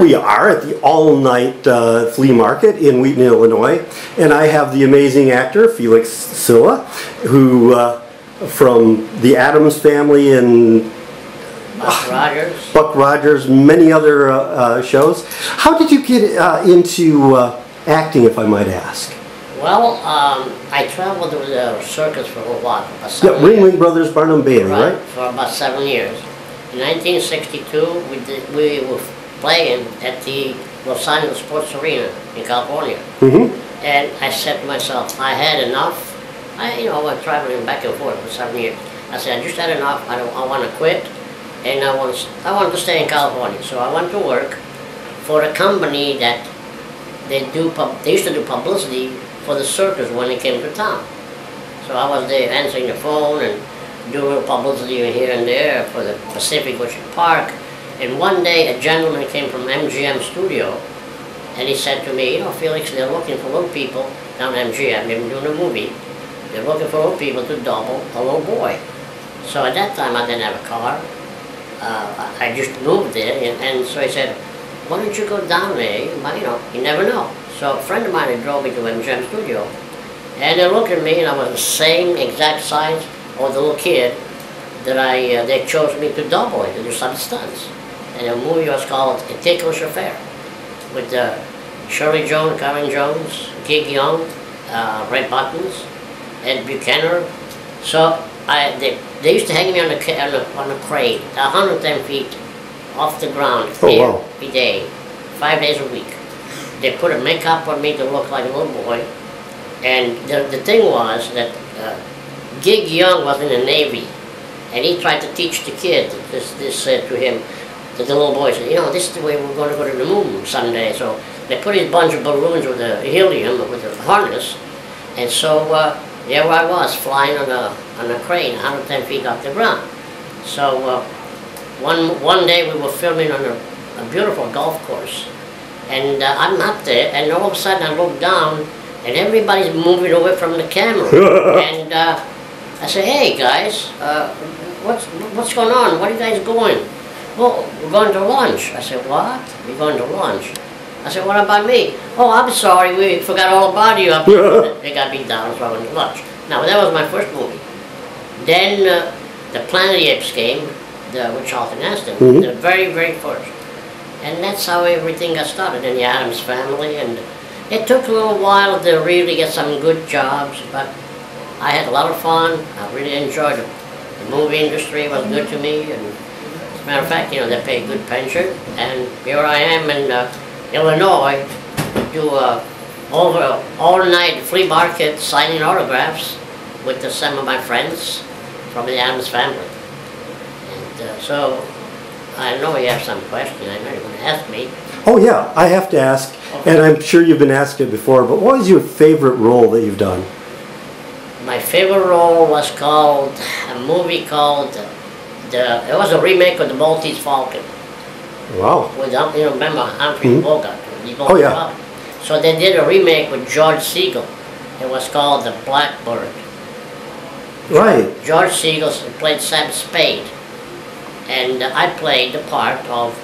we are at the all-night uh, flea market in Wheaton, Illinois, and I have the amazing actor Felix Silla, who uh, from the Addams family and Buck Rogers. Buck Rogers, many other uh, uh, shows. How did you get uh, into uh, acting, if I might ask? Well, um, I traveled with the circus for a while. Yeah, Ringling. Brothers Barnum Bailey, Right, right? for about seven years. In 1962, we, did, we were playing at the Los Angeles Sports Arena in California. Mm-hmm. And I said to myself, I had enough. I, you know, I was traveling back and forth for seven years. I said, I just had enough. I don't, I want to quit, and I want, to, I wanted to stay in California. So I went to work for a company that they do. Pub, they used to do publicity for the circus when they came to town. So I was there answering the phone and doing publicity here and there for the Pacific Ocean Park. And one day, a gentleman came from MGM Studio, and he said to me, you know, Felix, they're looking for little people down at MGM. They've been doing a movie. They're looking for little people to double a little boy. So at that time, I didn't have a car. Uh, I just moved there, and, and so he said, why don't you go down there? But, you know, you never know. So a friend of mine drove me to MGM Studio, and they looked at me, and I was the same exact size of the little kid that I uh, they chose me to double it, to do some stunts. And the movie was called A Ticklish Affair, with uh, Shirley Jones, Karen Jones, Gig Young, uh, Red Buttons, Ed Buchanan. So I, they, they used to hang me on a, on a, on a crane, 110 feet off the ground Oh, wow. every day, five days a week. They put a makeup on me to look like a little boy. And the, the thing was that uh, Gig Young was in the Navy, and he tried to teach the kid, this, this said to him, to the little boy, said, you know, this is the way we're going to go to the moon someday. So they put his bunch of balloons with the helium, with the harness, and so uh, there I was, flying on a, on a crane, 110 feet off the ground. So uh, one, one day we were filming on a, a beautiful golf course, and uh, I'm up there, and all of a sudden I look down, and everybody's moving away from the camera. and uh, I say, hey guys, uh, what's, what's going on? Where are you guys going? Well, we're going to lunch. I said, what? We're going to lunch. I said, what about me? Oh, I'm sorry, we forgot all about you. they got me down, so I went to lunch. Now, that was my first movie. Then uh, the Planet of the Apes came, the, with Charlton Heston, Mhm. the very, very first. And that's how everything got started in the Addams family. And it took a little while to really get some good jobs, but I had a lot of fun. I really enjoyed it. The movie industry was good to me, and matter of fact, you know, they pay a good pension. And here I am in uh, Illinois, do a over all-night flea market signing autographs with the, some of my friends from the Addams family. And uh, so, I know you have some question. I know you're going to ask me. Oh yeah, I have to ask, and I'm sure you've been asked it before, but what is your favorite role that you've done? My favorite role was called a movie called the. It was a remake of the Maltese Falcon Wow. with um, you remember Humphrey Mhm. Bogart. Oh, yeah. So they did a remake with George Segal. It was called The Blackbird. Right. George Segal played Sam Spade, and uh, I played the part of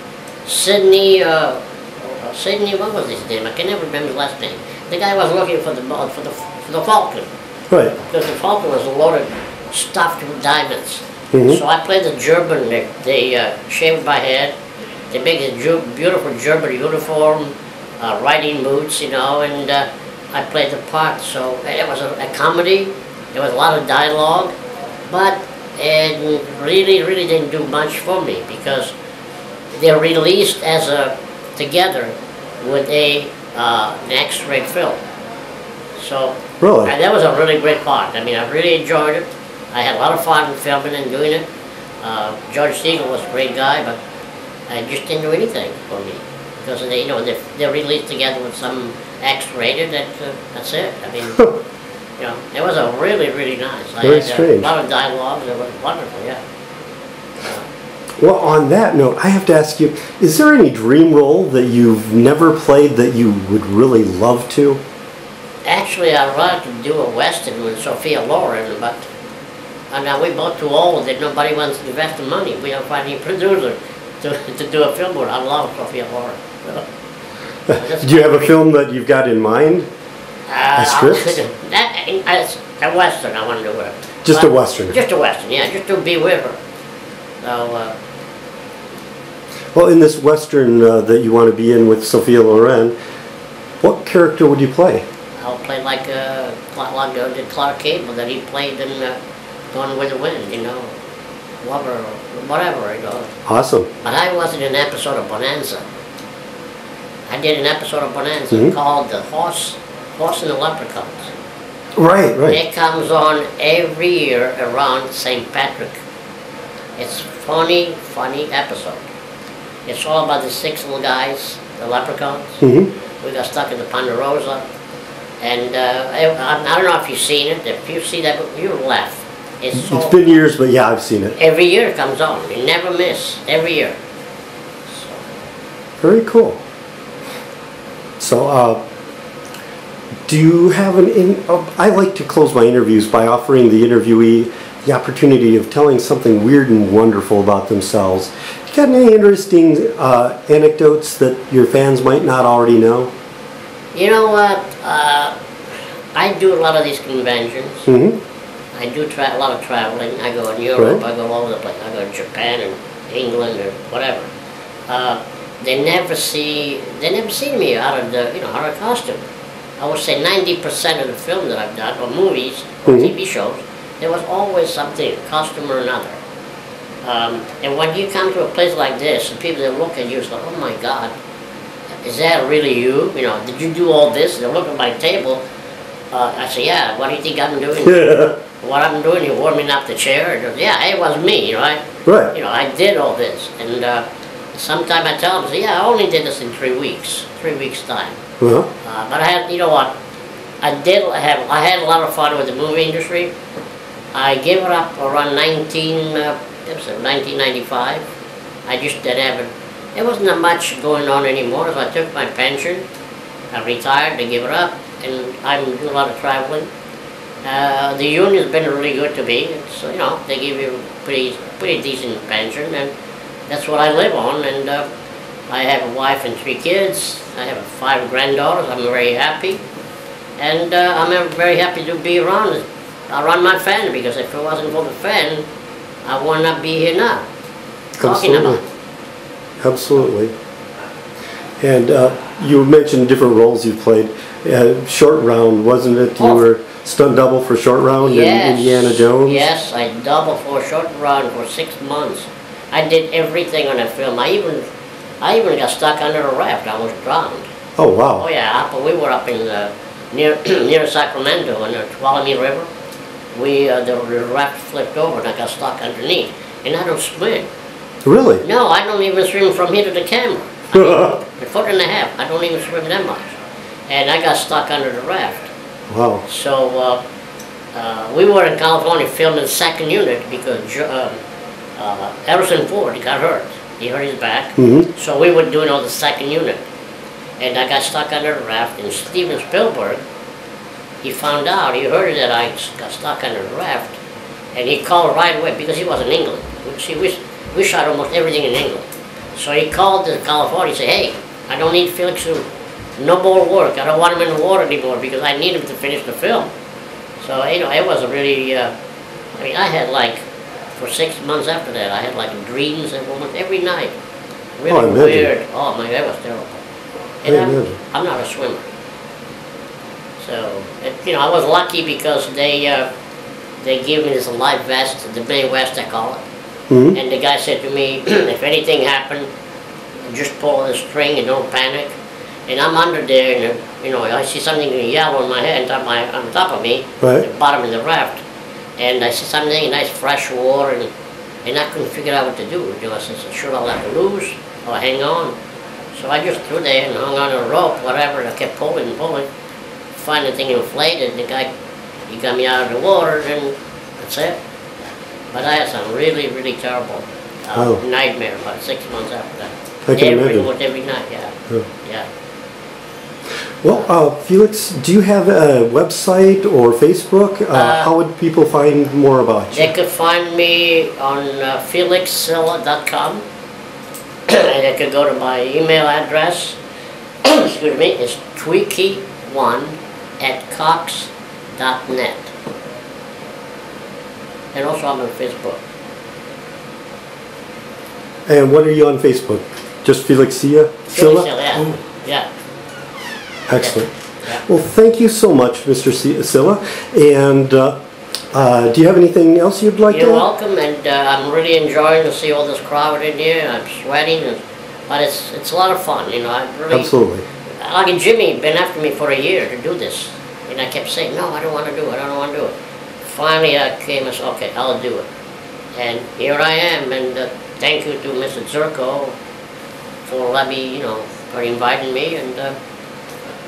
Sidney. Uh, uh, Sidney, what was his name? I can never remember his last name. The guy was looking for the for the for the Falcon Right. because the Falcon was loaded, stuffed with diamonds. Mhm. So I played the German. They, they uh, shaved my head. They made a ju- beautiful German uniform, uh, riding boots, you know, and uh, I played the part. So it was a, a comedy. There was a lot of dialogue, but it really, really didn't do much for me because they're released as a together with a uh, an X-ray film. So Really? and that was a really great part. I mean, I really enjoyed it. I had a lot of fun filming and doing it. Uh, George Segal was a great guy, but I just didn't do anything for me because they, you know, they they're released together with some X-rated. That uh, that's it. I mean, you know, it was a really really nice. I Very had uh, strange. a lot of dialogue. It was wonderful. Yeah. Well, on that note, I have to ask you: Is there any dream role that you've never played that you would really love to? Actually, I'd like to do a western with Sophia Loren, but and now we're both too old that nobody wants to invest the money. We don't find any producer to, to do a film with. I love Sophia Loren. Do you have a film that you've got in mind? Uh, script? That, that's a western I want to do with her. Just a western? Just a western, yeah, just to be with her. So, uh, Well, in this western uh, that you want to be in with Sophia Loren, what character would you play? I'll play like, uh, like uh, Clark Gable that he played in uh, Gone with the Wind, you know, whatever, whatever, you know. Awesome. But I was in an episode of Bonanza. I did an episode of Bonanza Mhm. called The Hoss, Hoss and the Leprechauns. Right, right. It comes on every year around St. Patrick. It's funny, funny episode. It's all about the six little guys, the leprechauns. hmm We got stuck in the Ponderosa. And uh, I, I don't know if you've seen it. If you see that, you laugh. It's so, It's been years, but yeah, I've seen it. every year it comes on. You never miss. Every year. So, Very cool. So, uh, do you have an in? Uh, I like to close my interviews by offering the interviewee the opportunity of telling something weird and wonderful about themselves. You got any interesting uh, anecdotes that your fans might not already know? you know what? Uh, I do a lot of these conventions. hmm I do tra- a lot of traveling. I go in Europe, Right. I go all over the place. I go to Japan and England or whatever. Uh, they never see, they never see me out of the, you know, out of costume. I would say 90% of the film that I've done, or movies, or Mhm. TV shows, there was always something, costume or another. Um, and when you come to a place like this, the people that look at you is like, oh my God, is that really you? You know, did you do all this? They look at my table. Uh, I say, yeah, what do you think I'm doing? what I'm doing, you're warming up the chair. It yeah, it was me, you know. I, right. you know, I did all this, and uh, sometimes I tell them, say, yeah, I only did this in three weeks, three weeks time. Uh-huh. Uh, but I had, you know what? I did have, I had a lot of fun with the movie industry. I gave it up around 19, uh, what was 1995. I just didn't have it. There wasn't that much going on anymore, so I took my pension. I retired, I gave it up, and I'm doing a lot of traveling. Uh, the union's been really good to me. It's, you know, they give you pretty, pretty decent pension, and that's what I live on. And uh, I have a wife and three kids. I have five granddaughters. I'm very happy, and uh, I'm very happy to be around, around my family because if it wasn't for the family, I would not be here now. Absolutely. Absolutely. And uh, you mentioned different roles you've played. Uh, short round, wasn't it? You Oh. were stunt double for short round Yes. in Indiana Jones. Yes, I doubled for a short round for six months. I did everything on that film. I even, I even got stuck under a raft. I was drowned. Oh wow. Oh wow. yeah, up, we were up in uh, near near Sacramento in the Tuolumne River. We uh, the, the raft flipped over and I got stuck underneath. And I don't swim. Really? No, I don't even swim from here to the camera. A foot and a half. I don't even swim that much. And I got stuck under the raft. Wow. So uh, uh, we were in California filming second unit because um, uh, Harrison Ford got hurt. He hurt his back. hmm So we were doing all the second unit. And I got stuck under the raft and Steven Spielberg, he found out, he heard that I got stuck under the raft. And he called right away because he was in England. See, we, we shot almost everything in England. So he called to California, he said, hey, I don't need Felix to, no more work. I don't want him in the water anymore because I need him to finish the film. So, you know, it was a really, uh, I mean, I had like, for six months after that, I had like dreams and almost every night. Really Oh, weird. Oh my, that was terrible. And I'm. I'm not a swimmer. So, it, you know, I was lucky because they, uh, they gave me this life vest, the Mae West I call it. hmm And the guy said to me, if anything happened, just pull the string and don't panic. And I'm under there, and uh, you know, I see something yellow on my head, on, top my, on top of me, Right. the bottom of the raft. And I see something nice, fresh water, and, and I couldn't figure out what to do. Know, I said, should I let it loose or hang on? So I just threw there and hung on a rope, whatever, and I kept pulling and pulling. Finally, the thing inflated, and the guy, he got me out of the water, and that's it. But I had some really, really terrible uh, Oh. nightmare about six months after that. I can every, imagine. every night, yeah, Yeah. yeah. Well, uh, Felix, do you have a website or Facebook? Uh, Uh, how would people find more about you? They could find me on uh, felixsilla.com. and they could go to my email address, excuse me, is tweaky1 at cox.net. And also I'm on Facebook. And what are you on Facebook? Just Felix Sia? Philly Silla? Hill, yeah, yeah. Excellent. Yeah. Well, thank you so much, Mr. Si- Silla. And uh, uh, do you have anything else you'd like You're to add? welcome, and uh, I'm really enjoying to see all this crowd in here. I'm sweating, and, but it's it's a lot of fun, you know. I really Absolutely. like Jimmy been after me for a year to do this, and I kept saying no, I don't want to do it. I don't want to do it. Finally, I came and said, okay, I'll do it, and here I am. And uh, thank you to Mr. Zurko for let me, you know, for inviting me, and uh,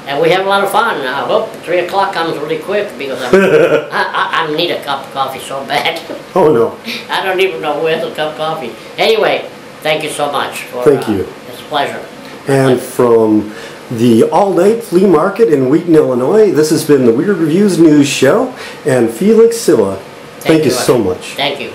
and we have a lot of fun. I hope three o'clock comes really quick because I'm, I, I I need a cup of coffee so bad. Oh, no. I don't even know where's the cup of coffee. Anyway, thank you so much for. Thank uh, you. It's a pleasure. And from the all-night flea market in Wheaton, Illinois, this has been the Weird Reviews News Show and Felix Silla. Thank, you you. so much. Thank you.